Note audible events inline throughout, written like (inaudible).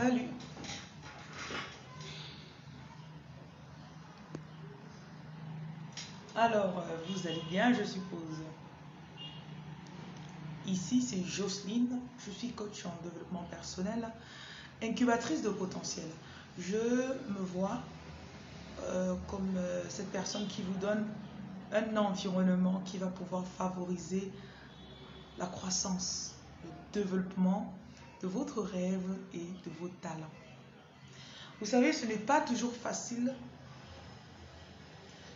Salut. Alors, euh, vous allez bien, je suppose. Ici, c'est Jocelyne. Je suis coach en développement personnel, incubatrice de potentiel. Je me vois euh, comme euh, cette personne qui vous donne un environnement qui va pouvoir favoriser la croissance, le développement de votre rêve et de vos talents. Vous savez, ce n'est pas toujours facile.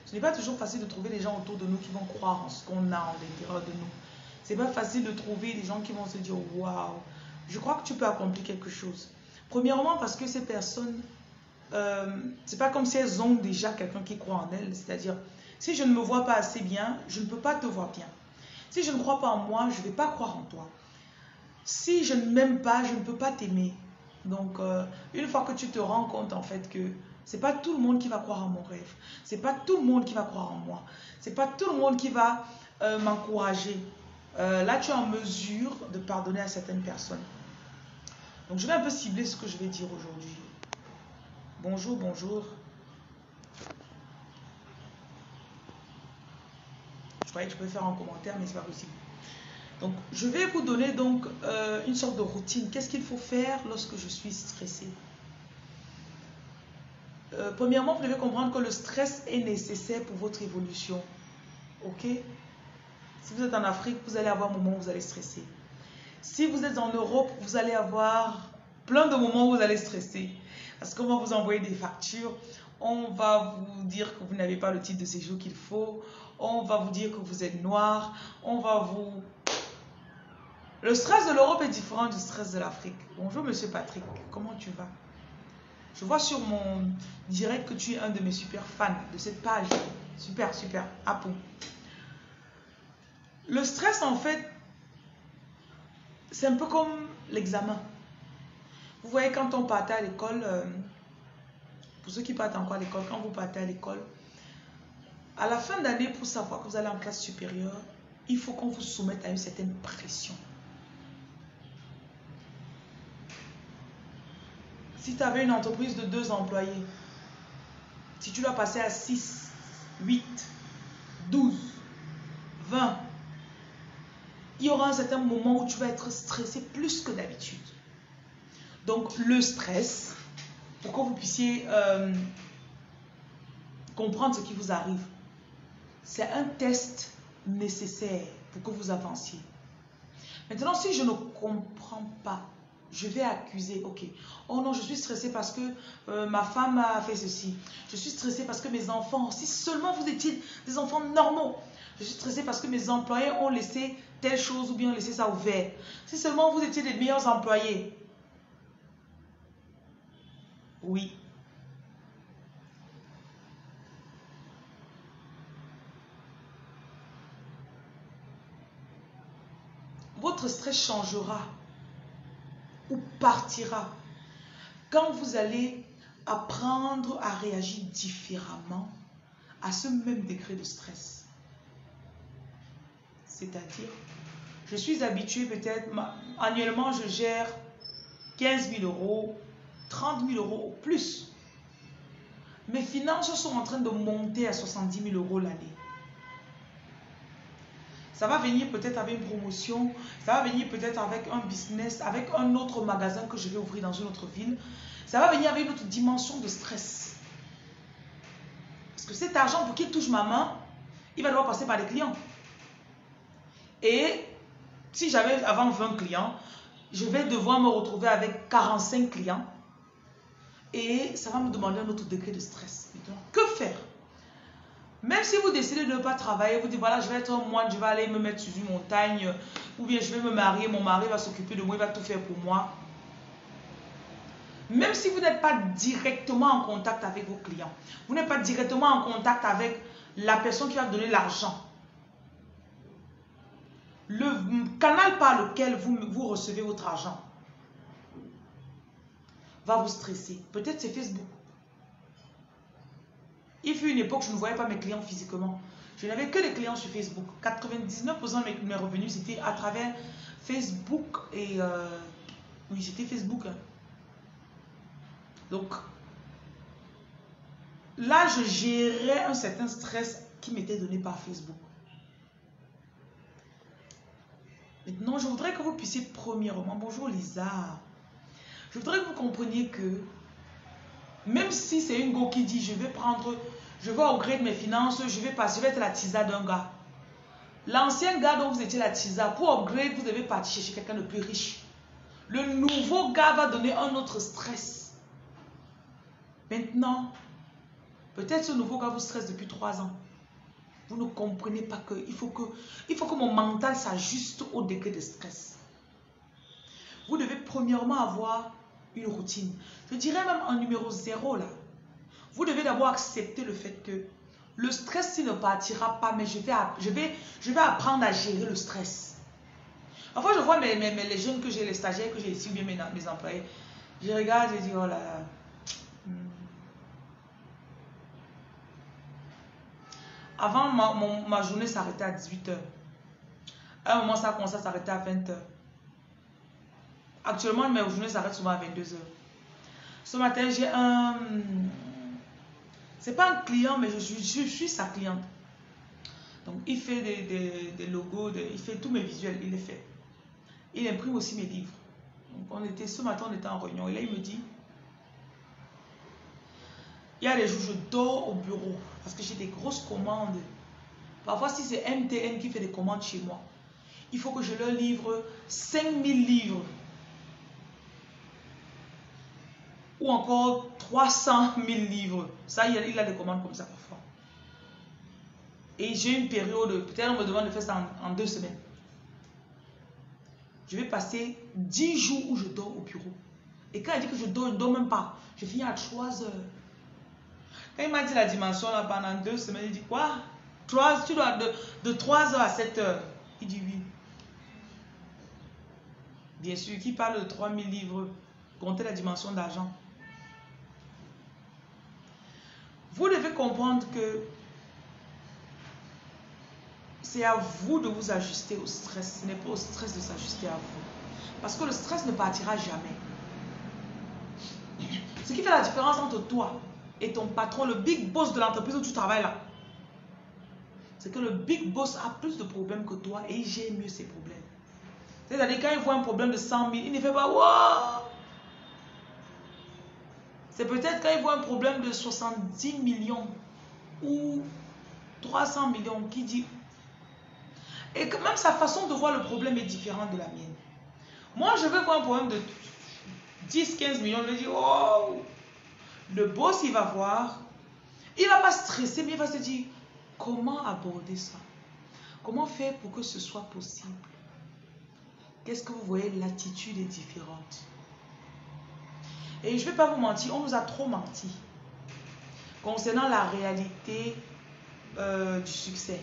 Ce n'est pas toujours facile de trouver des gens autour de nous qui vont croire en ce qu'on a en l'intérieur de nous. C'est pas facile de trouver des gens qui vont se dire waouh, je crois que tu peux accomplir quelque chose. Premièrement, parce que ces personnes, euh, c'est pas comme si elles ont déjà quelqu'un qui croit en elles. C'est-à-dire, si je ne me vois pas assez bien, je ne peux pas te voir bien. Si je ne crois pas en moi, je ne vais pas croire en toi. Si je ne m'aime pas, je ne peux pas t'aimer. Donc, euh, une fois que tu te rends compte en fait que c'est pas tout le monde qui va croire en mon rêve, c'est pas tout le monde qui va croire en moi, c'est pas tout le monde qui va euh, m'encourager. Euh, là, tu es en mesure de pardonner à certaines personnes. Donc, je vais un peu cibler ce que je vais dire aujourd'hui. Bonjour, bonjour. Je croyais que je pouvais faire un commentaire, mais c'est pas possible. Donc, je vais vous donner donc euh, une sorte de routine. Qu'est-ce qu'il faut faire lorsque je suis stressée? Euh, Premièrement, vous devez comprendre que le stress est nécessaire pour votre évolution. Ok? Si vous êtes en Afrique, vous allez avoir un moment où vous allez stresser. Si vous êtes en Europe, vous allez avoir plein de moments où vous allez stresser. Parce qu'on va vous envoyer des factures, on va vous dire que vous n'avez pas le titre de séjour qu'il faut, on va vous dire que vous êtes noir, on va vous le stress de l'Europe est différent du stress de l'Afrique. Bonjour Monsieur Patrick, comment tu vas? Je vois sur mon direct que tu es un de mes super fans de cette page. Super, super. Apou. Le stress, en fait, c'est un peu comme l'examen. Vous voyez, quand on partait à l'école, euh, pour ceux qui partent encore à l'école, quand vous partez à l'école, à la fin d'année, pour savoir que vous allez en classe supérieure, il faut qu'on vous soumette à une certaine pression. Si tu avais une entreprise de deux employés, si tu dois passer à 6, 8, 12, 20, il y aura un certain moment où tu vas être stressé plus que d'habitude. Donc le stress, pour que vous puissiez euh, comprendre ce qui vous arrive, c'est un test nécessaire pour que vous avanciez. Maintenant, si je ne comprends pas je vais accuser, ok. Oh non, je suis stressée parce que euh, ma femme a fait ceci. Je suis stressée parce que mes enfants, si seulement vous étiez des enfants normaux. Je suis stressée parce que mes employés ont laissé telle chose ou bien laissé ça ouvert. Si seulement vous étiez des meilleurs employés. Oui. Votre stress changera ou partira. Quand vous allez apprendre à réagir différemment à ce même degré de stress. C'est-à-dire, je suis habitué peut-être, annuellement je gère 15 000 euros, 30 000 euros ou plus. Mes finances sont en train de monter à 70 000 euros l'année. Ça va venir peut-être avec une promotion, ça va venir peut-être avec un business, avec un autre magasin que je vais ouvrir dans une autre ville. Ça va venir avec une autre dimension de stress. Parce que cet argent, pour qu'il touche ma main, il va devoir passer par les clients. Et si j'avais avant 20 clients, je vais devoir me retrouver avec 45 clients. Et ça va me demander un autre degré de stress. que faire? Même si vous décidez de ne pas travailler, vous dites voilà, je vais être un moine, je vais aller me mettre sur une montagne, ou bien je vais me marier, mon mari va s'occuper de moi, il va tout faire pour moi. Même si vous n'êtes pas directement en contact avec vos clients, vous n'êtes pas directement en contact avec la personne qui va donner l'argent, le canal par lequel vous, vous recevez votre argent va vous stresser. Peut-être c'est Facebook. Il fut une époque, je ne voyais pas mes clients physiquement. Je n'avais que des clients sur Facebook. 99% de mes revenus, c'était à travers Facebook et... Euh, oui, c'était Facebook. Hein. Donc, là, je gérais un certain stress qui m'était donné par Facebook. Maintenant, je voudrais que vous puissiez premièrement, bonjour Lisa, je voudrais que vous compreniez que même si c'est une go qui dit je vais prendre, je vais upgrade mes finances, je vais passer, je vais être la tisa d'un gars. L'ancien gars dont vous étiez la tisa, pour upgrade, vous devez partir chercher quelqu'un de plus riche. Le nouveau gars va donner un autre stress. Maintenant, peut-être ce nouveau gars vous stresse depuis trois ans. Vous ne comprenez pas que il faut que, il faut que mon mental s'ajuste au degré de stress. Vous devez premièrement avoir une routine. Je dirais même en numéro zéro là. Vous devez d'abord accepter le fait que le stress il ne partira pas, mais je vais, je vais, je vais apprendre à gérer le stress. Parfois, je vois mes, les jeunes que j'ai, les stagiaires que j'ai ici, ou bien mes, mes employés. Je regarde, je dis, oh là hmm. Avant, ma, ma journée s'arrêtait à 18h. À un moment, ça commençait à s'arrêter à 20h. Actuellement, mes journées s'arrêtent souvent à 22h. Ce matin, j'ai un... C'est pas un client, mais je suis, sa cliente. Donc, il fait des, des, logos, il fait tous mes visuels, il les fait. Il imprime aussi mes livres. Donc, on était, ce matin, on était en réunion. Et là, il me dit, il y a des jours, je dors au bureau parce que j'ai des grosses commandes. Parfois, si c'est MTN qui fait des commandes chez moi, il faut que je leur livre 5000 livres ou encore 300 000 livres. Ça, il a, des commandes comme ça parfois. Et j'ai une période, peut-être on me demande de faire ça en, deux semaines. Je vais passer 10 jours où je dors au bureau. Et quand il dit que je dors, je ne dors même pas. Je finis à 3 heures. Quand il m'a dit la dimension là pendant deux semaines, il dit quoi? 3, Tu dois de, de 3 heures à 7 heures. Il dit oui. Bien sûr, qui parle de 3000 livres, comptez la dimension d'argent. Vous devez comprendre que c'est à vous de vous ajuster au stress. Ce n'est pas au stress de s'ajuster à vous. Parce que le stress ne partira jamais. Ce qui fait la différence entre toi et ton patron, le big boss de l'entreprise où tu travailles là, c'est que le big boss a plus de problèmes que toi et il gère mieux ses problèmes. C'est-à-dire quand il voit un problème de 100 000, il ne fait pas « Wow !» C'est peut-être quand il voit un problème de 70 millions ou 300 millions qui dit... Et que même sa façon de voir le problème est différente de la mienne. Moi, je veux voir un problème de 10, 15 millions. Je vais dire, oh, le boss, il va voir. Il ne va pas stresser, mais il va se dire, comment aborder ça? Comment faire pour que ce soit possible? Qu'est-ce que vous voyez? L'attitude est différente. Et je ne vais pas vous mentir, on nous a trop menti concernant la réalité euh, du succès.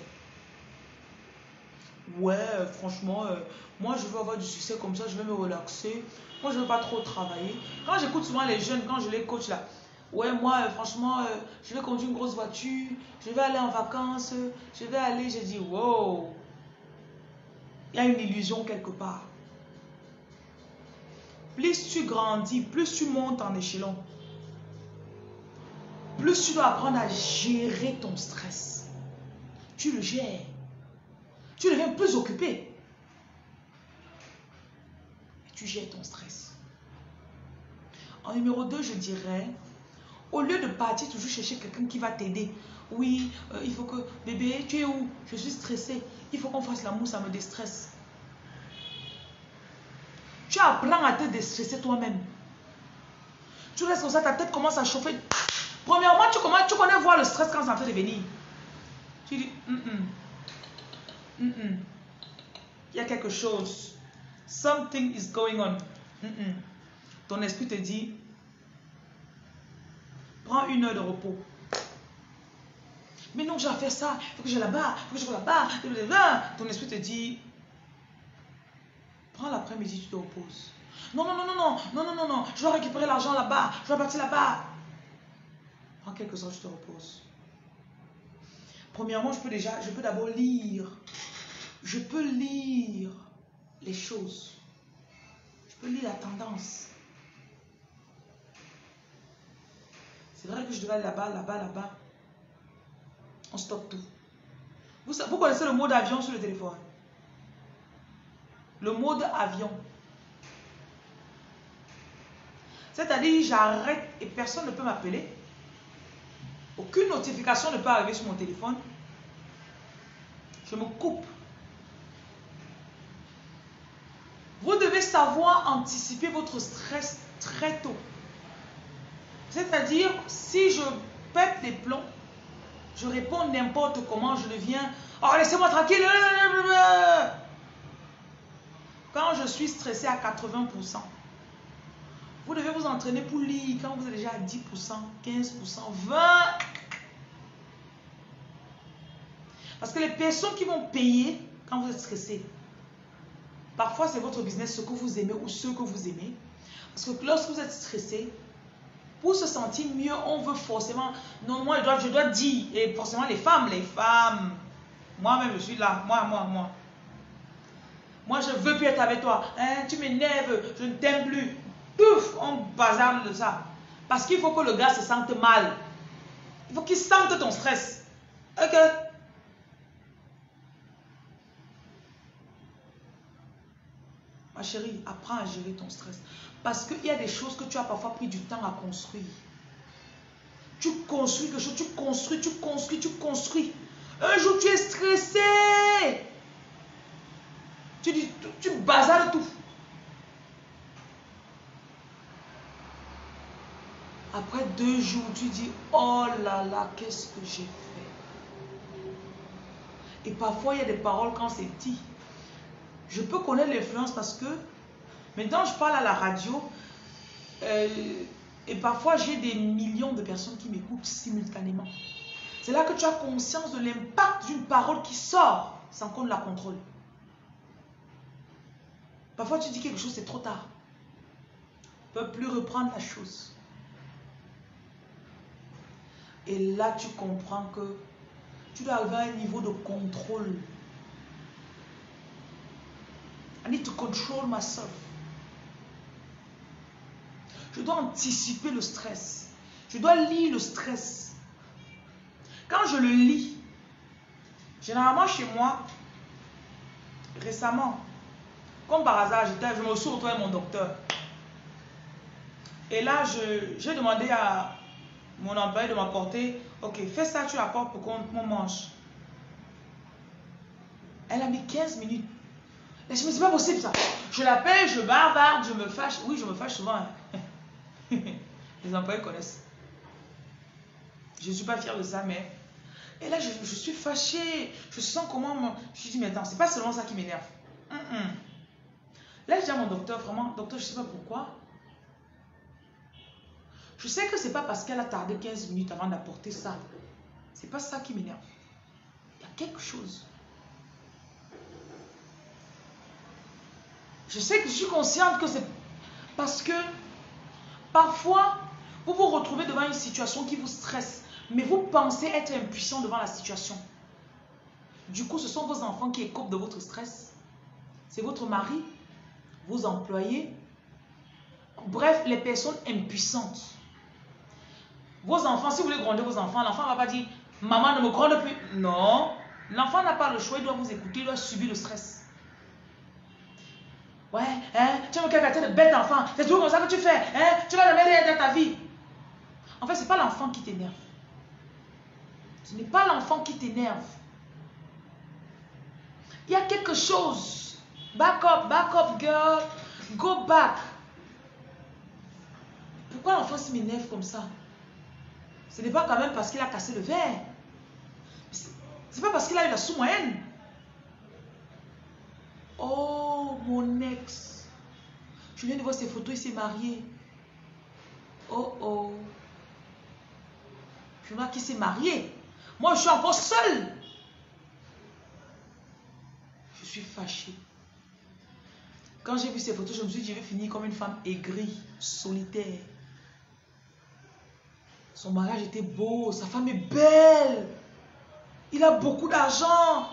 Ouais, euh, franchement, euh, moi je veux avoir du succès comme ça, je vais me relaxer. Moi je ne veux pas trop travailler. Quand j'écoute souvent les jeunes, quand je les coach là, ouais, moi franchement, je vais conduire une grosse voiture, je vais aller en vacances, je vais aller, je dis, wow, il y a une illusion quelque part. Plus tu grandis, plus tu montes en échelon, plus tu dois apprendre à gérer ton stress. Tu le gères. Tu deviens plus occupé. tu gères ton stress. En numéro 2, je dirais, au lieu de partir toujours chercher quelqu'un qui va t'aider, oui, euh, il faut que, bébé, tu es où? Je suis stressé. Il faut qu'on fasse l'amour, ça me déstresse. Tu apprends à te déstresser toi-même. Tu restes comme ça, ta tête commence à chauffer. Premièrement, tu, commences, tu connais voir le stress quand ça fait de venir. Tu dis, il y a quelque chose. Something is going on. Ton esprit te dit, prends une heure de repos. Mais non, j'ai à faire ça. Il faut que je là-bas. Il faut que je là-bas. Ton esprit te dit, Prends l'après-midi, tu te reposes. Non, non, non, non, non, non, non, non, non, je dois récupérer l'argent là-bas, je dois partir là-bas. Prends quelques heures, je te repose. Premièrement, je peux déjà, je peux d'abord lire. Je peux lire les choses. Je peux lire la tendance. C'est vrai que je devais aller là-bas, là-bas, là-bas. On stoppe tout. Vous, vous connaissez le mode avion sur le téléphone? Le mode avion. C'est-à-dire, j'arrête et personne ne peut m'appeler. Aucune notification ne peut arriver sur mon téléphone. Je me coupe. Vous devez savoir anticiper votre stress très tôt. C'est-à-dire, si je pète les plombs, je réponds n'importe comment, je deviens « Oh, laissez-moi tranquille !» Quand je suis stressé à 80%, vous devez vous entraîner pour lire quand vous êtes déjà à 10%, 15%, 20%. Parce que les personnes qui vont payer quand vous êtes stressé, parfois c'est votre business, ce que vous aimez ou ceux que vous aimez. Parce que lorsque vous êtes stressé, pour se sentir mieux, on veut forcément... Non, moi, je dois, je dois dire, et forcément les femmes, les femmes, moi-même, je suis là, moi, moi, moi. Moi, je veux plus être avec toi. Hein, tu m'énerves, je ne t'aime plus. Pouf, on bazarde de ça. Parce qu'il faut que le gars se sente mal. Il faut qu'il sente ton stress. Ok. Ma chérie, apprends à gérer ton stress. Parce qu'il y a des choses que tu as parfois pris du temps à construire. Tu construis quelque chose, tu construis, tu construis, tu construis. Un jour, tu es stressé. Tu dis, tu, tu tout. Après deux jours, tu dis, oh là là, qu'est-ce que j'ai fait? Et parfois, il y a des paroles quand c'est dit. Je peux connaître l'influence parce que maintenant, je parle à la radio euh, et parfois, j'ai des millions de personnes qui m'écoutent simultanément. C'est là que tu as conscience de l'impact d'une parole qui sort sans qu'on la contrôle. Parfois, tu dis quelque chose, c'est trop tard. Tu ne plus reprendre la chose. Et là, tu comprends que tu dois avoir un niveau de contrôle. I need to control myself. Je dois anticiper le stress. Je dois lire le stress. Quand je le lis, généralement chez moi, récemment, comme par hasard, je me suis retrouvée mon docteur. Et là, j'ai demandé à mon employé de m'apporter, ok, fais ça, tu apportes pour qu'on mange. Elle a mis 15 minutes. Et je me dis, pas possible ça. Je l'appelle, je barbarde, je me fâche. Oui, je me fâche souvent. Hein. (laughs) Les employés connaissent. Je ne suis pas fière de ça, mais... Et là, je, suis fâchée. Je sens comment... Je dis, mais attends, c'est pas seulement ça qui m'énerve. Là, je dis à mon docteur, vraiment, docteur, je ne sais pas pourquoi. Je sais que ce n'est pas parce qu'elle a tardé 15 minutes avant d'apporter ça. C'est pas ça qui m'énerve. Il y a quelque chose. Je sais que je suis consciente que c'est parce que parfois, vous vous retrouvez devant une situation qui vous stresse, mais vous pensez être impuissant devant la situation. Du coup, ce sont vos enfants qui écopent de votre stress. C'est votre mari, vos employés. Bref, les personnes impuissantes. Vos enfants, si vous voulez gronder vos enfants, l'enfant ne va pas dire « Maman ne me gronde plus ». Non. L'enfant n'a pas le choix, il doit vous écouter, il doit subir le stress. Ouais, hein, tu me caractère de bête enfant. C'est toujours comme ça que tu fais. Hein, tu vas jamais rien dans ta vie. En fait, ce n'est pas l'enfant qui t'énerve. Ce n'est pas l'enfant qui t'énerve. Il y a quelque chose. Back up, back up, girl. Go back. Pourquoi l'enfant se m'énerve comme ça? Ce n'est pas quand même parce qu'il a cassé le verre. C'est pas parce qu'il a eu la sous-moyenne. Oh, mon ex. Je viens de voir ses photos, il s'est marié. Oh, oh. Je vois qu'il s'est marié. Moi, je suis encore seule. Je suis fâchée. Quand j'ai vu ces photos, je me suis dit, je vais finir comme une femme aigrie, solitaire. Son mariage était beau, sa femme est belle. Il a beaucoup d'argent.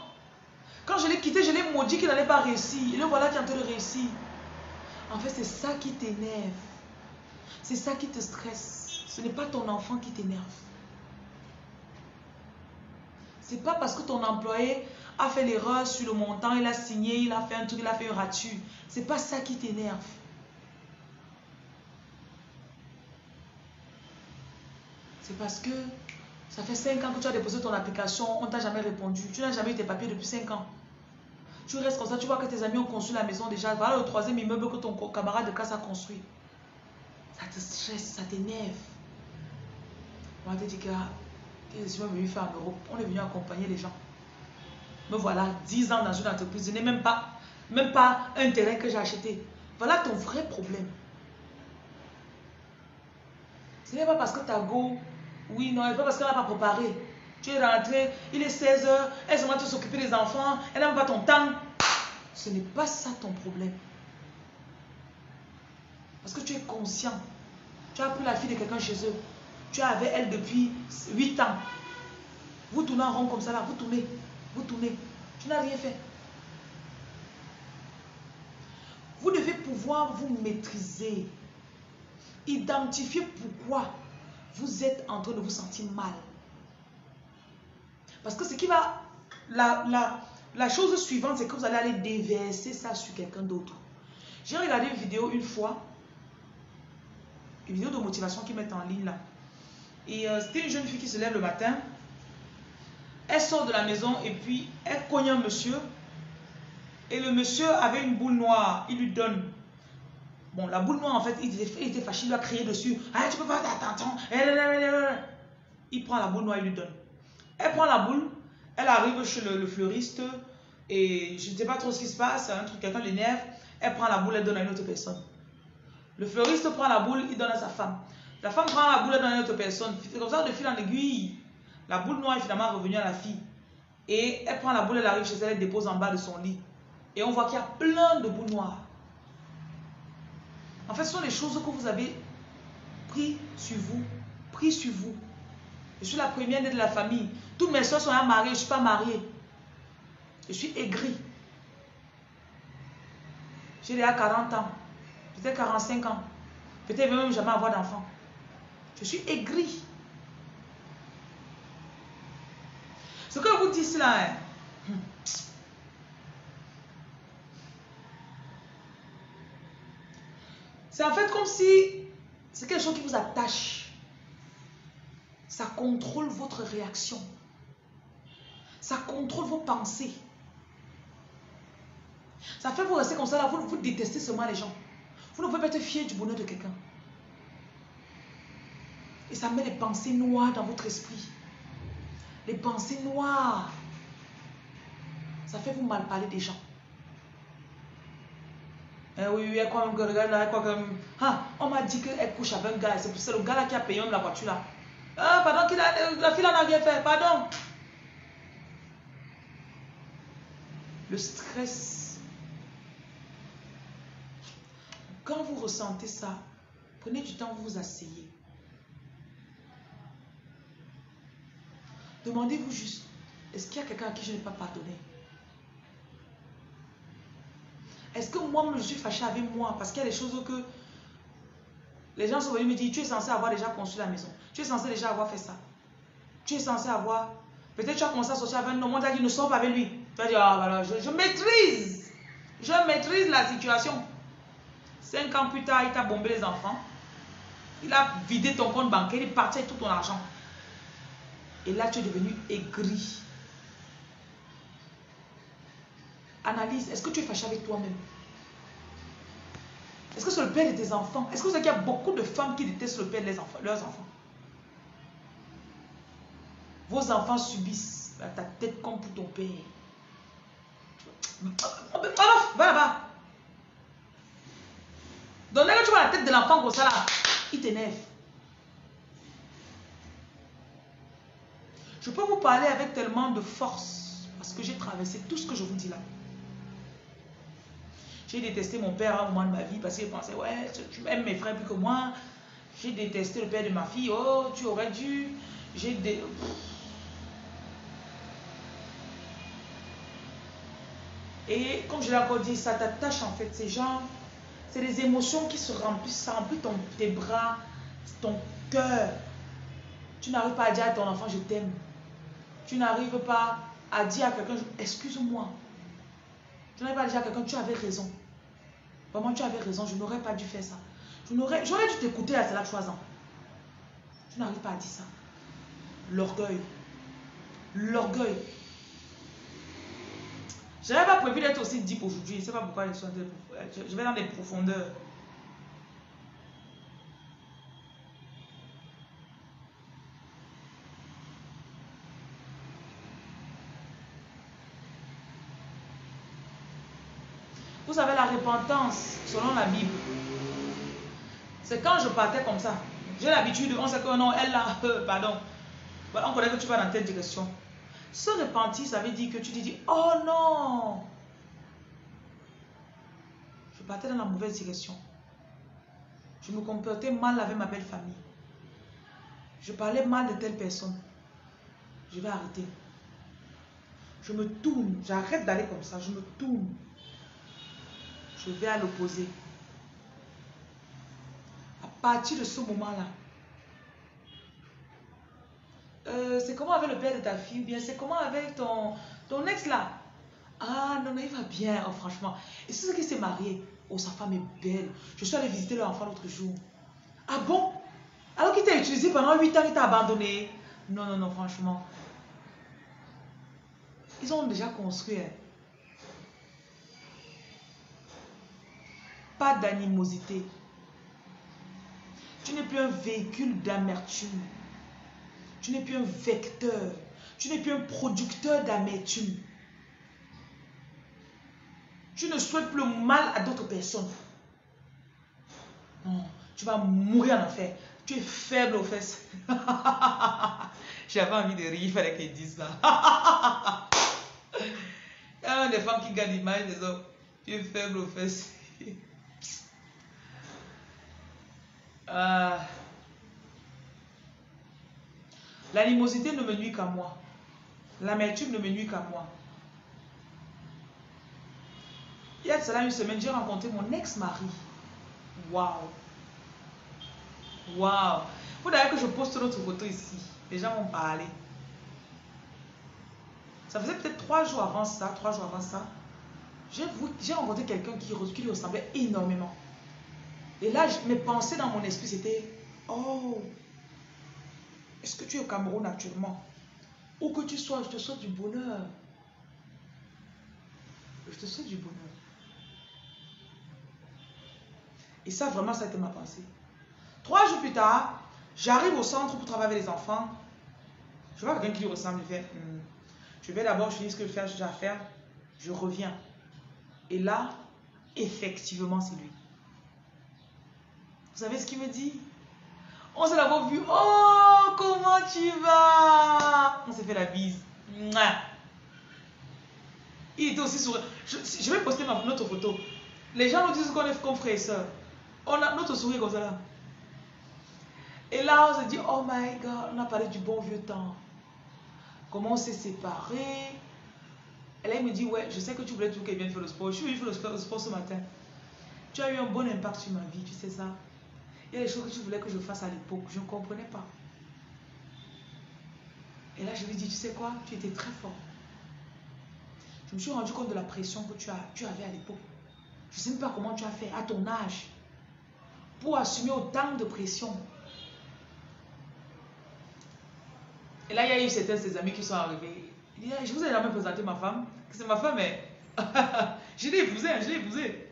Quand je l'ai quitté, je l'ai maudit qu'il n'allait pas réussir. Et le voilà qui est en train de réussir. En fait, c'est ça qui t'énerve. C'est ça qui te stresse. Ce n'est pas ton enfant qui t'énerve. C'est pas parce que ton employé a fait l'erreur sur le montant, il a signé, il a fait un truc, il a fait un rature. C'est pas ça qui t'énerve. C'est parce que ça fait 5 ans que tu as déposé ton application, on t'a jamais répondu. Tu n'as jamais eu tes papiers depuis 5 ans. Tu restes comme ça, tu vois que tes amis ont construit la maison déjà. Voilà le troisième immeuble que ton camarade de classe a construit. Ça te stresse, ça t'énerve. On va te dire que qu'est-ce que venu faire en Europe On est venu accompagner les gens. Me voilà, 10 ans dans une entreprise, je n'ai même pas, un terrain que j'ai acheté. Voilà ton vrai problème. Ce n'est pas parce que ta go, oui, non, ce n'est pas parce qu'elle n'a pas préparé. Tu es rentré, il est 16 heures, elle se met à s'occuper des enfants, elle n'a pas ton temps. Ce n'est pas ça ton problème. Parce que tu es conscient. Tu as pris la fille de quelqu'un chez eux. Tu es avec elle depuis 8 ans. Vous tournez en rond comme ça là, vous tournez, vous tournez. Tu n'as rien fait. Vous devez pouvoir vous maîtriser. Identifier pourquoi vous êtes en train de vous sentir mal. Parce que ce qui va... La, la, la chose suivante, c'est que vous allez aller déverser ça sur quelqu'un d'autre. J'ai regardé une vidéo une fois, une vidéo de motivation qu'ils mettent en ligne là. Et euh, c'était une jeune fille qui se lève le matin. Elle sort de la maison et puis elle cogne un monsieur. Et le monsieur avait une boule noire. Il lui donne. Bon, la boule noire, en fait, il était, fâché, il lui a crié dessus. Ah, tu peux pas t'attendre. Il prend la boule noire, il lui donne. Elle prend la boule, elle arrive chez le, fleuriste et je ne sais pas trop ce qui se passe, un truc, quelqu'un l'énerve. Elle prend la boule, elle donne à une autre personne. Le fleuriste prend la boule, il donne à sa femme. La femme prend la boule, elle donne à une autre personne. C'est comme ça, de fil en aiguille. La boule noire est finalement revenue à la fille. Et elle prend la boule, elle arrive chez elle, elle dépose en bas de son lit. Et on voit qu'il y a plein de boules noires. En fait, ce sont les choses que vous avez pris sur vous, pris sur vous. Je suis la première de la famille. Toutes mes soeurs sont mariées, je ne suis pas mariée. Je suis aigrie. J'ai déjà 40 ans, peut-être 45 ans. Peut-être même jamais avoir d'enfant. Je suis aigrie. Ce que vous dites là, hein, c'est en fait comme si c'est quelque chose qui vous attache ça contrôle votre réaction. Ça contrôle vos pensées. Ça fait vous rester comme ça là, vous, vous détestez seulement les gens. Vous ne pouvez pas être fier du bonheur de quelqu'un. Et ça met des pensées noires dans votre esprit. Les pensées noires. Ça fait vous mal parler des gens. Eh oui, oui, elle croit même que regarde là. Ah, on m'a dit qu'elle couche avec un gars. C'est le gars là qui a payé la voiture là. Ah, pardon, la fille en a rien fait. Pardon. Le stress. Quand vous ressentez ça, prenez du temps, vous vous asseyez. Demandez-vous juste, est-ce qu'il y a quelqu'un à qui je n'ai pas pardonné? Est-ce que moi, je suis fâché avec moi parce qu'il y a des choses que les gens sont venus me dire, tu es censé avoir déjà construit la maison. Tu es censé déjà avoir fait ça. Tu es censé avoir... Peut-être tu as commencé à sortir avec un homme, on t'a dit ne sors pas avec lui. Tu vas dire, ah voilà, je, je, maîtrise. Je maîtrise la situation. Cinq ans plus tard, il t'a bombé les enfants. Il a vidé ton compte bancaire, il avec tout ton argent. Et là, tu es devenu aigri. Analyse, est-ce que tu es fâché avec toi-même? Est-ce que c'est le père de tes enfants? Est-ce que vous savez qu'il y a beaucoup de femmes qui détestent le père de leurs enfants Vos enfants subissent ta tête comme pour ton père. va là-bas. Donc là, tu vois la tête de l'enfant comme ça, là, il t'énerve. Je peux vous parler avec tellement de force parce que j'ai traversé tout ce que je vous dis là. J'ai détesté mon père à un moment de ma vie parce qu'il pensait, ouais, tu aimes mes frères plus que moi. J'ai détesté le père de ma fille. Oh, tu aurais dû. J'ai des... Et comme je l'ai encore dit, ça t'attache en fait. Ces gens, c'est des émotions qui se remplissent, ça remplit tes bras, ton cœur. Tu n'arrives pas à dire à ton enfant, je t'aime. Tu n'arrives pas à dire à quelqu'un, excuse-moi. Tu n'arrives pas à dire à quelqu'un, tu avais raison. Vraiment, tu avais raison, je n'aurais pas dû faire ça. J'aurais dû t'écouter à cela trois ans. Tu n'arrives pas à dire ça. L'orgueil. L'orgueil. Je n'avais pas prévu d'être aussi deep aujourd'hui. Je ne sais pas pourquoi je, je vais dans des profondeurs. Repentance, selon la Bible, c'est quand je partais comme ça. J'ai l'habitude, on sait que non, elle là, (laughs) pardon. On connaît que tu vas dans telle direction. Se repentir, ça veut dire que tu dis, oh non, je partais dans la mauvaise direction. Je me comportais mal avec ma belle famille. Je parlais mal de telle personne. Je vais arrêter. Je me tourne. J'arrête d'aller comme ça. Je me tourne. Je vais à l'opposé. À partir de ce moment-là, euh, c'est comment avec le père de ta fille, bien c'est comment avec ton, ton ex là? Ah non, non, il va bien, oh, franchement. Et c'est ce qui s'est marié. Oh, sa femme est belle. Je suis allée visiter leur enfant l'autre jour. Ah bon? Alors qu'il t'a utilisé pendant 8 ans, il t'a abandonné. Non, non, non, franchement. Ils ont déjà construit. Hein. Pas d'animosité. Tu n'es plus un véhicule d'amertume. Tu n'es plus un vecteur. Tu n'es plus un producteur d'amertume. Tu ne souhaites plus mal à d'autres personnes. Non, tu vas mourir en enfer. Tu es faible aux fesses. (laughs) J'avais envie de rire, il fallait qu'ils disent ça. (laughs) il y a des femmes qui gardent l'image des hommes. Tu es faible aux fesses. Ah. L'animosité ne me nuit qu'à moi. L'amertume ne me nuit qu'à moi. Il y a cela une semaine, j'ai rencontré mon ex-mari. Waouh! Waouh! Vous d'ailleurs que je poste notre photo ici. Les gens m'ont parlé. Ça faisait peut-être trois jours avant ça, trois jours avant ça. J'ai rencontré quelqu'un qui, qui lui ressemblait énormément. Et là, mes pensées dans mon esprit, c'était, oh, est-ce que tu es au Cameroun actuellement? Où que tu sois, je te souhaite du bonheur. Je te souhaite du bonheur. Et ça, vraiment, ça a été ma pensée. Trois jours plus tard, j'arrive au centre pour travailler avec les enfants. Je vois quelqu'un qui lui ressemble. Je, hmm, je vais d'abord finir ce que je fais, j'ai à faire. Je reviens. Et là, effectivement, c'est lui. Vous savez ce qu'il me dit? On s'est d'abord vu. Oh, comment tu vas? On s'est fait la bise. Il était aussi sourire. Je, vais poster ma, notre photo. Les gens nous disent qu'on est comme frère et soeur. On a notre sourire comme ça. Et là, on s'est dit, oh my God, on a parlé du bon vieux temps. Comment on s'est séparés? Et là, il me dit, ouais, je sais que tu voulais tout qu'elle vienne faire le sport. Je suis venu faire le sport ce matin. Tu as eu un bon impact sur ma vie, tu sais ça? Il y a des choses que tu voulais que je fasse à l'époque. Je ne comprenais pas. Et là, je lui dis, tu sais quoi, tu étais très fort. Je me suis rendu compte de la pression que tu, as, tu avais à l'époque. Je ne sais même pas comment tu as fait à ton âge pour assumer autant de pression. Et là, il y a eu certains de ses amis qui sont arrivés. Dit, je vous ai jamais présenté ma femme. C'est ma femme, mais (laughs) je l'ai épousée, je l'ai épousée.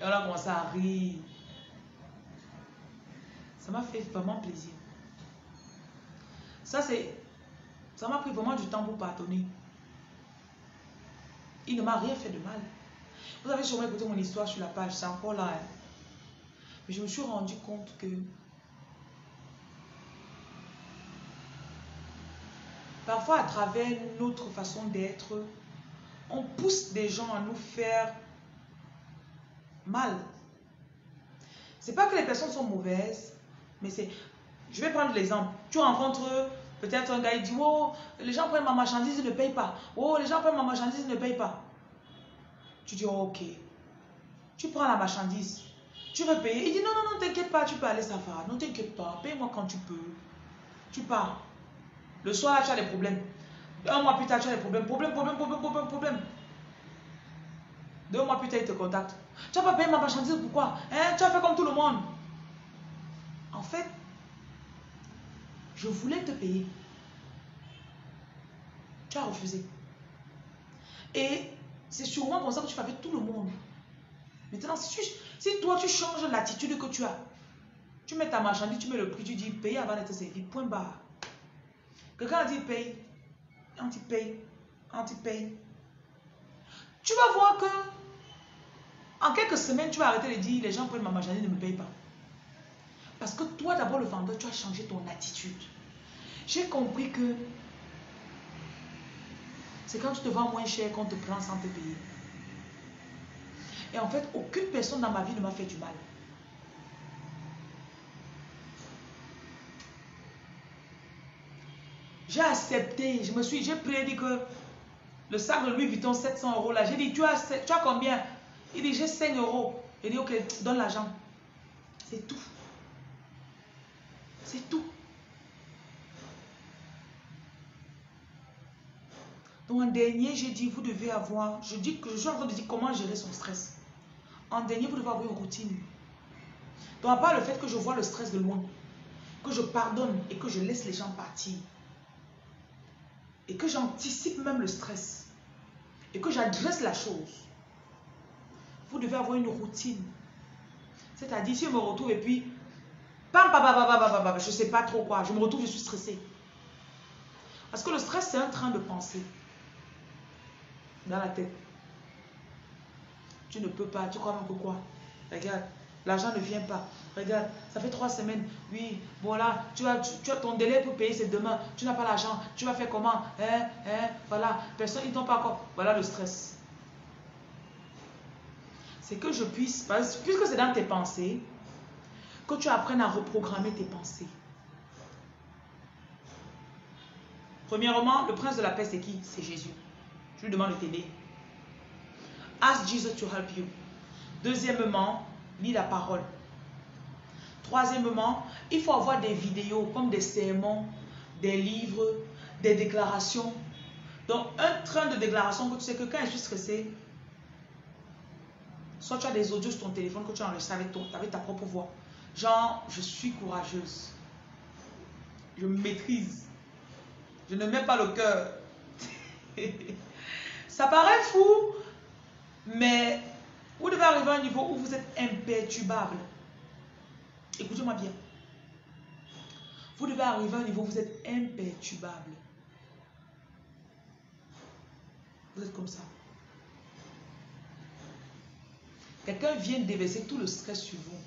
Et on a commencé à rire. Ça m'a fait vraiment plaisir. Ça, c'est. Ça m'a pris vraiment du temps pour pardonner. Il ne m'a rien fait de mal. Vous avez sûrement écouté mon histoire sur la page, c'est encore là. Hein. Mais je me suis rendu compte que parfois à travers notre façon d'être, on pousse des gens à nous faire mal. C'est pas que les personnes sont mauvaises, mais c'est... Je vais prendre l'exemple. Tu rencontres peut-être un gars, il dit, oh, les gens prennent ma marchandise, ils ne payent pas. Oh, les gens prennent ma marchandise, ils ne payent pas. Tu dis, oh, ok. Tu prends la marchandise. Tu veux payer Il dit, non, non, non, t'inquiète pas, tu peux aller, ça va. Non, t'inquiète pas, paye-moi quand tu peux. Tu pars. Le soir, tu as des problèmes. Un mois plus tard, tu as des problèmes. Problème, problème, problème, problème, problème. Deux mois plus tard, il te contacte. Tu n'as pas payé ma marchandise, pourquoi? Hein? Tu as fait comme tout le monde. En fait, je voulais te payer. Tu as refusé. Et c'est sûrement comme ça que tu fais avec tout le monde. Maintenant, si, toi, tu changes l'attitude que tu as, tu mets ta marchandise, tu mets le prix, tu dis paye avant d'être servi, point barre. Quelqu'un a dit paye, anti-paye, anti-paye. Tu vas voir que en quelques semaines, tu vas arrêter de dire les gens prennent ma marchandise, ne me payent pas. Parce que toi, d'abord, le vendeur, tu as changé ton attitude. J'ai compris que c'est quand tu te vends moins cher qu'on te prend sans te payer. Et en fait, aucune personne dans ma vie ne m'a fait du mal. J'ai accepté, je me suis, j'ai prédit que le sac de Louis Vuitton 700 euros là, j'ai dit, tu as, tu as combien? Il dit, j'ai 5 euros. Il dit, ok, donne l'argent. C'est tout. C'est tout. Donc en dernier, j'ai dit, vous devez avoir, je dis que je suis en train de dire comment gérer son stress. En dernier, vous devez avoir une routine. Donc à part le fait que je vois le stress de loin, que je pardonne et que je laisse les gens partir, et que j'anticipe même le stress et que j'adresse la chose, vous devez avoir une routine. C'est-à-dire, si je me retrouve et puis, je ne sais pas trop quoi, je me retrouve, je suis stressée. Parce que le stress, c'est un train de pensée dans la tête. Tu ne peux pas, tu crois même que quoi? Regarde, l'argent ne vient pas. Regarde, ça fait trois semaines. Oui, voilà, tu as, tu, as ton délai pour payer, c'est demain. Tu n'as pas l'argent. Tu vas faire comment? Hein Hein Voilà, personne, ils t'ont pas encore. Voilà le stress. C'est que je puisse, puisque c'est dans tes pensées, que tu apprennes à reprogrammer tes pensées. Premièrement, le prince de la paix, c'est qui? C'est Jésus. Je lui demande de t'aider. Ask Jesus to help you. Deuxièmement, lis la parole. Troisièmement, il faut avoir des vidéos comme des sermons, des livres, des déclarations. Donc, un train de déclaration que tu sais que quand je suis stressé, soit tu as des audios sur ton téléphone que tu enregistres avec, avec ta propre voix. Genre, je suis courageuse. Je maîtrise. Je ne mets pas le cœur. (laughs) Ça paraît fou, mais vous devez arriver à un niveau où vous êtes imperturbable. Écoutez-moi bien. Vous devez arriver à un niveau où vous êtes imperturbable. Vous êtes comme ça. Quelqu'un vient déverser tout le stress sur vous.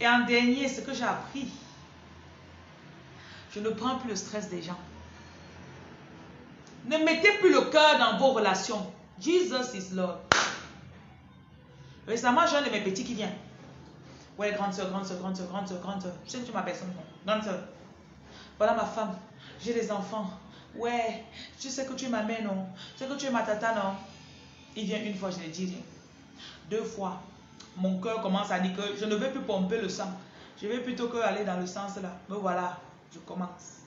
Et en dernier, ce que j'ai appris, je ne prends plus le stress des gens. Ne mettez plus le cœur dans vos relations. Jesus is Lord. Récemment, j'ai un de mes petits qui vient. Ouais, grande soeur, grande soeur, grande soeur, grande soeur, grande soeur. Je sais que tu m'appelles son. Grande soeur. Voilà ma femme. J'ai des enfants. Ouais, tu sais que tu es ma mère, non? Tu sais que tu es ma tata, non? Il vient une fois, je dis rien. Deux fois, mon cœur commence à dire que je ne veux plus pomper le sang. Je vais plutôt que aller dans le sens là. Mais voilà, je commence.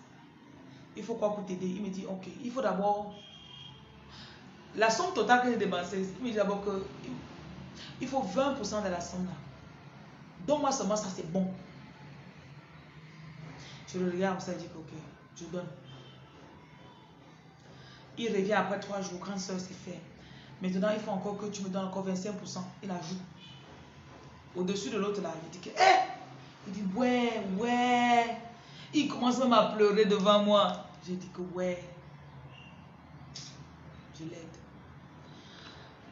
Il faut quoi pour t'aider? Il me dit, ok, il faut d'abord... La somme totale que j'ai dépensée, il me dit d'abord que il faut 20% de la somme là. Donne-moi seulement ça, c'est bon. Je le regarde, ça dit ok, je donne. Il revient après trois jours, grande soeur, c'est fait. Maintenant, il faut encore que tu me donnes encore 25%. Il ajoute. Au-dessus de l'autre là, il dit que, hé Il dit, ouais, ouais. Il commence même à pleurer devant moi. J'ai dit que, ouais. Je l'aide.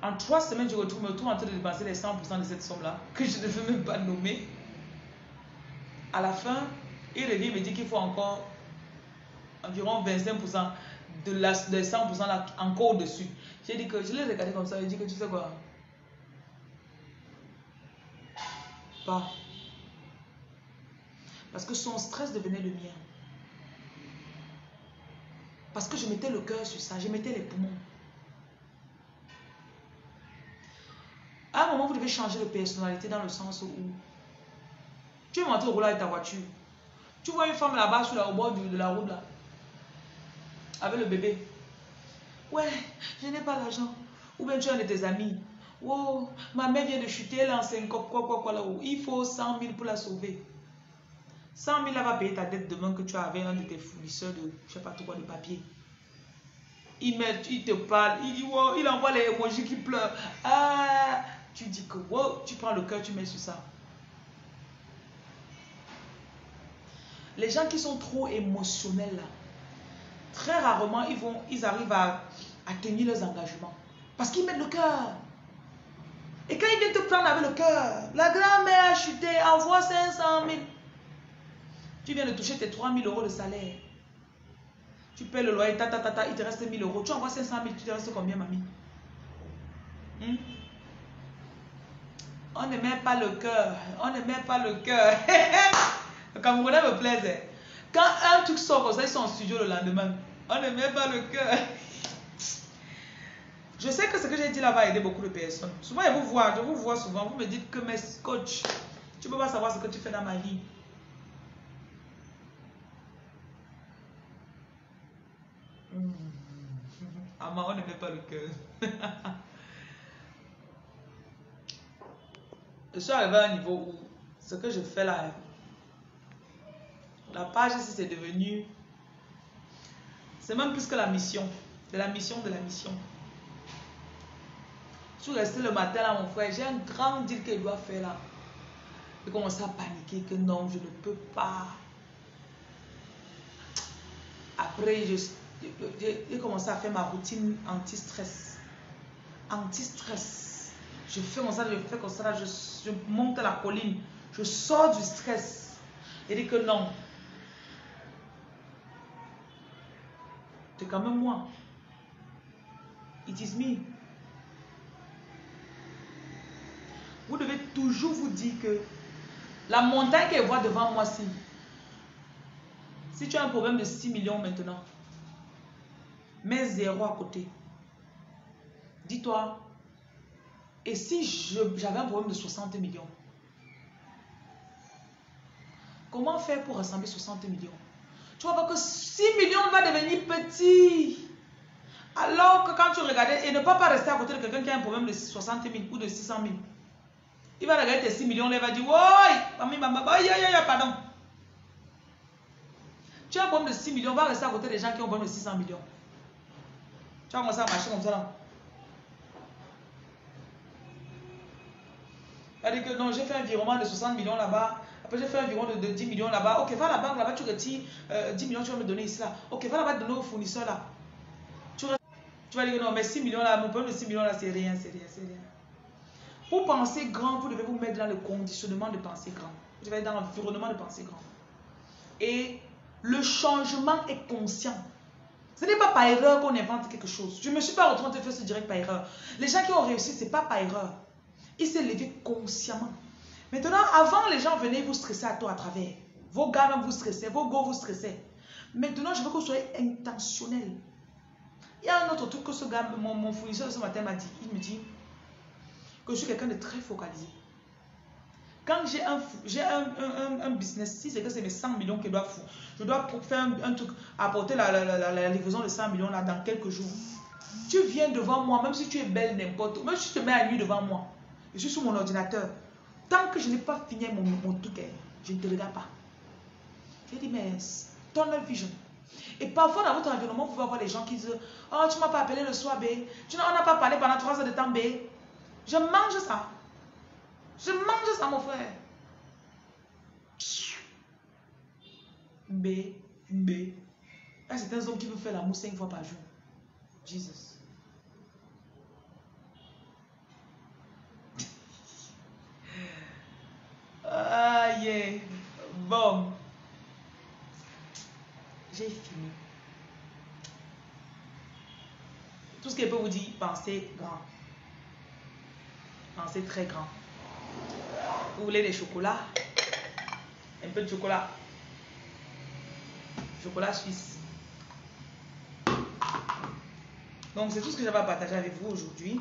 En trois semaines, je retrouve, me retrouve en train de dépenser les 100% de cette somme-là, que je ne veux même pas nommer. À la fin, il revient et me dit qu'il faut encore environ 25% de, la, de 100% là, encore au-dessus. J'ai dit que je l'ai regardé comme ça, j'ai dit que tu sais quoi? Parce que son stress devenait le mien. Parce que je mettais le cœur sur ça, je mettais les poumons. À un moment, vous devez changer de personnalité dans le sens où tu es monté au roulant avec ta voiture. Tu vois une femme là-bas sur la, au bord de la route là, avec le bébé. Ouais, je n'ai pas l'argent. Ou bien tu es un de tes amis. Wow, ma mère vient de chuter, elle est enceinte, quoi, quoi, quoi, quoi, là haut Il faut 100 000 pour la sauver. 100 000, elle va payer ta dette demain que tu as avec un de tes fournisseurs de, je sais pas trop quoi, de papier. Il, met, il te parle, il dit, wow, il envoie les emojis qui pleurent. Ah, tu dis que, wow, tu prends le cœur, tu mets sur ça. Les gens qui sont trop émotionnels, là, très rarement, ils, vont, ils arrivent à, à tenir leurs engagements. Parce qu'ils mettent le cœur. Et quand ils viennent te prendre avec le cœur, la grand-mère a chuté, envoie 500 000. Tu viens de toucher tes 3 000 euros de salaire. Tu paies le loyer, ta, ta, ta, ta, il te reste 1000 euros. Tu envoies 500 000, tu te restes combien, mamie? Hmm? On ne met pas le cœur. On ne met pas le cœur. (laughs) le Camerounais me plaise. Quand un truc sort comme ça, ils sont en studio le lendemain. On ne met pas le cœur. (laughs) Je sais que ce que j'ai dit là va aider beaucoup de personnes. Souvent, je vous vois, je vous vois souvent, vous me dites que mes coach, tu ne peux pas savoir ce que tu fais dans ma vie. Hmm. Ah, on ne met pas le cœur. (laughs) je suis arrivé à un niveau où ce que je fais là, la page ici, c'est devenu, c'est même plus que la mission, de la mission, de la mission. Je suis resté le matin là, mon frère, j'ai un grand deal qu'il doit faire là. J'ai commencé à paniquer que non, je ne peux pas. Après, j'ai commencé à faire ma routine anti-stress. Anti-stress. Je fais comme ça, je fais comme ça, je, je monte la colline. Je sors du stress. Et dit que non. C'est quand même moi. It is me. Vous devez toujours vous dire que la montagne qu'elle voit devant moi, si, si tu as un problème de 6 millions maintenant, mets zéro à côté. Dis-toi, et si j'avais un problème de 60 millions Comment faire pour rassembler 60 millions? Tu vois que 6 millions va devenir petit. Alors que quand tu regardais, et ne pas, pas rester à côté de quelqu'un qui a un problème de 60 000 ou de 600 000. Il va regarder tes 6 millions, il va dire, oui, pardon. Tu as un problème de 6 millions, va rester à côté des gens qui ont un problème de 600 millions. Tu vas commencer à marcher comme ça là. Elle dit que non, j'ai fait un virement de 60 millions là-bas. Après, j'ai fait un virement de, 10 millions là-bas. Ok, va à la banque là-bas, tu retires 10 euh, millions, tu vas me donner ici là. Ok, va là-bas donner au fournisseur là. Tu, tu vas dire que non, mais 6 millions là, mon problème de 6 millions là, c'est rien, c'est rien, c'est rien. Pour penser grand, vous devez vous mettre dans le conditionnement de penser grand. Vous devez être dans l'environnement de penser grand. Et le changement est conscient. Ce n'est pas par erreur qu'on invente quelque chose. Je ne me suis pas retrouvé de faire ce direct par erreur. Les gens qui ont réussi, ce n'est pas par erreur. Ils s'est levé consciemment. Maintenant, avant, les gens venaient vous stresser à toi à travers. Vos gars vous stressaient, vos gars vous stressaient. Maintenant, je veux que vous soyez intentionnel. Il y a un autre truc que ce gars, mon, mon fournisseur ce matin m'a dit. Il me dit, que je suis quelqu'un de très focalisé. Quand j'ai un, un, un, business, si c'est que c'est mes 100 millions qui doivent je dois faire un, truc, apporter la, la, livraison de 100 millions là dans quelques jours. Tu viens devant moi, même si tu es belle, n'importe où, même si tu te mets à nuit devant moi, je suis sur mon ordinateur. Tant que je n'ai pas fini mon, mon truc, hein, je ne te regarde pas. J'ai dit, mais tunnel vision. Et parfois dans votre environnement, vous pouvez avoir les gens qui disent Oh, tu ne m'as pas appelé le soir, B. Tu n'as pas parlé pendant 3 heures de temps, B. Je mange ça. Je mange ça, mon frère. B, B. c'est un homme qui veut faire l'amour cinq fois par jour. Jesus. Ah. Bon. J'ai fini. Tout ce qu'elle peut vous dire, pensez grand. C'est très grand. Vous voulez des chocolats? Un peu de chocolat. Chocolat suisse. Donc c'est tout ce que j'avais à partager avec vous aujourd'hui.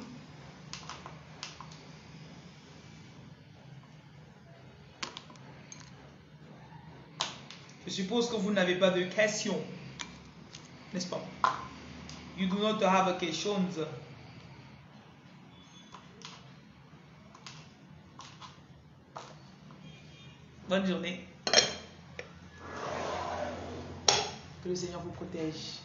Je suppose que vous n'avez pas de questions. N'est-ce pas? You do not have questions. Bonne journée. Que le Seigneur vous protège.